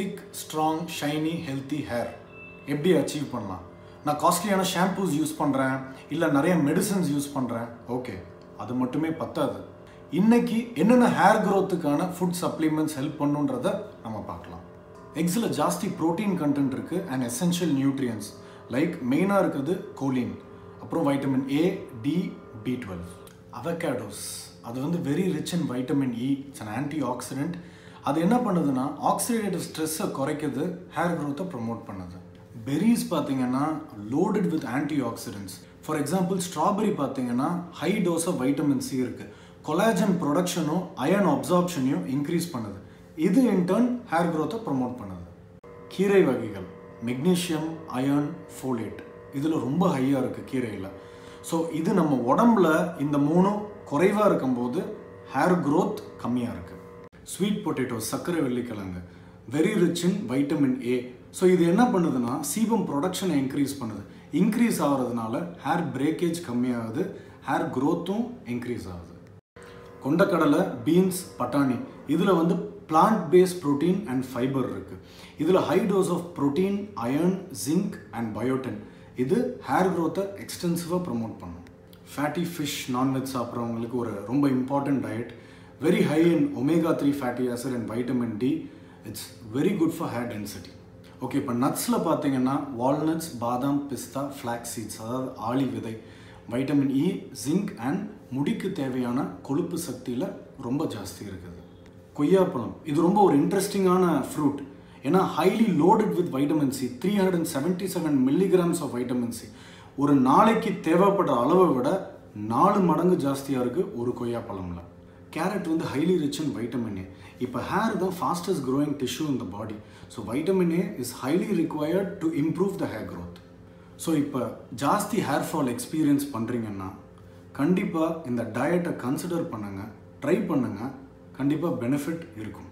Thick strong shiny healthy hair எப்படி achieve பண்ணலாம்? நான் காஸ்ட்லியான ஷாம்பூஸ் யூஸ் பண்ணுறேன் இல்லை நிறைய மெடிசன்ஸ் யூஸ் பண்ணுறேன் ஓகே அது மட்டுமே பத்தாது. இன்னைக்கு என்னென்ன ஹேர் க்ரோத்துக்கான ஃபுட் சப்ளிமெண்ட்ஸ் ஹெல்ப் பண்ணுன்றத நம்ம பார்க்கலாம். எக்ஸில் ஜாஸ்தி ப்ரோட்டீன் கண்டென்ட் இருக்குது அண்ட் எசென்ஷியல் நியூட்ரியன்ஸ் லைக் மெயினாக இருக்குது கோலின் அப்புறம் vitamin A D B twelve avocados அது வந்து very rich in vitamin E it's an antioxidant அது என்ன பண்ணுதுன்னா ஆக்சிடேட்டிவ் ஸ்ட்ரெஸ்ஸை குறைக்குது ஹேர் க்ரோத்தை ப்ரொமோட் பண்ணுது. பெரிஸ் பார்த்தீங்கன்னா loaded with antioxidants for example strawberry பார்த்தீங்கன்னா high dose of vitamin C இருக்குது கொலாஜன் ப்ரொடக்ஷனும் அயன் அப்சார்ப்ஷனையும் இன்க்ரீஸ் பண்ணுது. இது இன்டர்ன் ஹேர் க்ரோத்தை ப்ரொமோட் பண்ணுது. கீரை வகைகள் மெக்னீஷியம் அயர்ன் ஃபோலேட் இதில் ரொம்ப ஹையாக இருக்குது கீரையில். ஸோ இது நம்ம உடம்புல இந்த மூணும் குறைவாக இருக்கும்போது ஹேர் க்ரோத் கம்மியாக இருக்குது ஸ்வீட் பொட்டேட்டோ சர்க்கரை வெள்ளிக்கிழங்கு. Very rich in vitamin A so இது என்ன பண்ணுதுன்னா சீபம் ப்ரொடக்ஷனை இன்க்ரீஸ் பண்ணுது. இன்க்ரீஸ் ஆகிறதுனால ஹேர் பிரேக்கேஜ் கம்மியாகுது. ஹேர் க்ரோத்தும் இன்க்ரீஸ் ஆகுது. கொண்டக்கடலை பீன்ஸ் பட்டாணி. இதில் வந்து plant based protein and fibre இருக்குது இதில் high dose of protein iron zinc and biotin இது ஹேர் க்ரோத்தை எக்ஸ்டென்சிவாக ப்ரமோட் பண்ணும். ஃபேட்டி ஃபிஷ் நான்வெஜ் சாப்பிட்றவங்களுக்கு ஒரு ரொம்ப important diet very high in omega three fatty acid and vitamin D it's very good for hair density okay இப்போ நட்ஸில் பார்த்தீங்கன்னா வால்நட்ஸ் பாதாம் பிஸ்தா ஃப்ளாக் சீட்ஸ் அதாவது ஆளி விதை வைட்டமின் இ ஜிங்க் அண்ட் முடிக்கு தேவையான கொழுப்பு சக்தியில் ரொம்ப ஜாஸ்தி இருக்குது. கொய்யாப்பழம் இது ரொம்ப ஒரு இன்ட்ரெஸ்டிங்கான ஃப்ரூட் ஏன்னா highly loaded with vitamin C three hundred and seventy seven milligrams of vitamin C ஒரு நாளைக்கு தேவைப்படுற அளவை விட நாலு மடங்கு ஜாஸ்தியாக இருக்குது ஒரு கொய்யாப்பழமில் கேரட் வந்து highly rich in vitamin A இப்போ ஹேர் தான் fastest growing tissue in the body so vitamin A is highly required to improve the hair growth so இப்போ ஜாஸ்தி ஹேர் ஃபால் எக்ஸ்பீரியன்ஸ் பண்ணுறீங்கன்னா கண்டிப்பாக இந்த டயட்டை கன்சிடர் பண்ணுங்கள் ட்ரை பண்ணுங்கள் கண்டிப்பாக பெனிஃபிட் இருக்கும்.